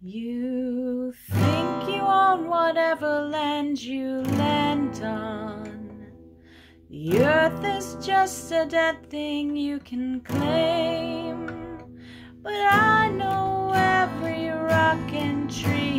You think you own whatever land you land on. The earth is just a dead thing you can claim. But I know every rock and tree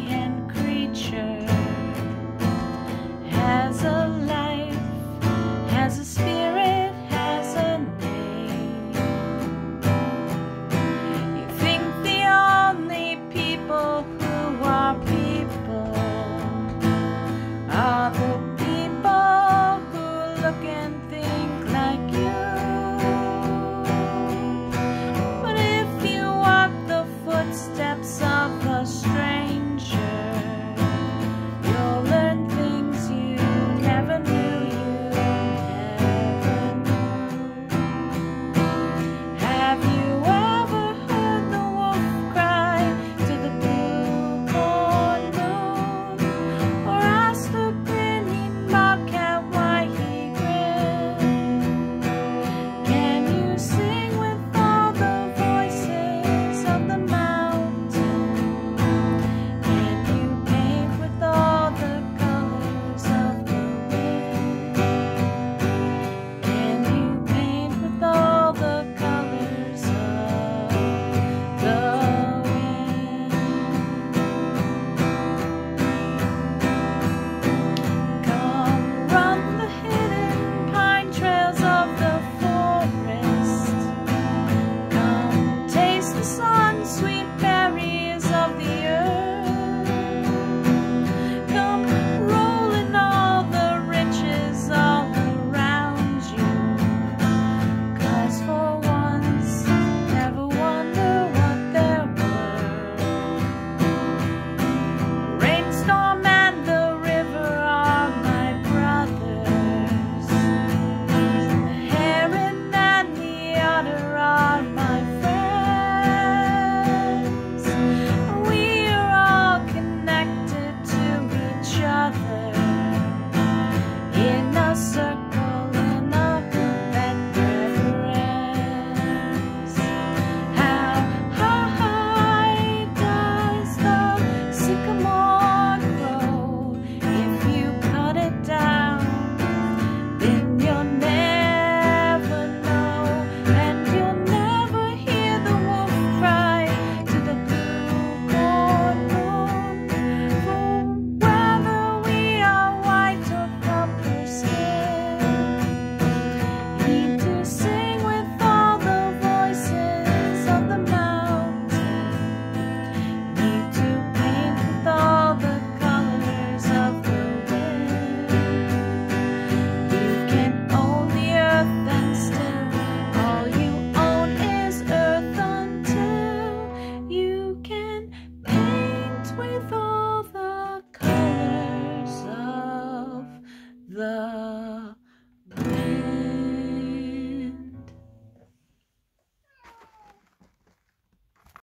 with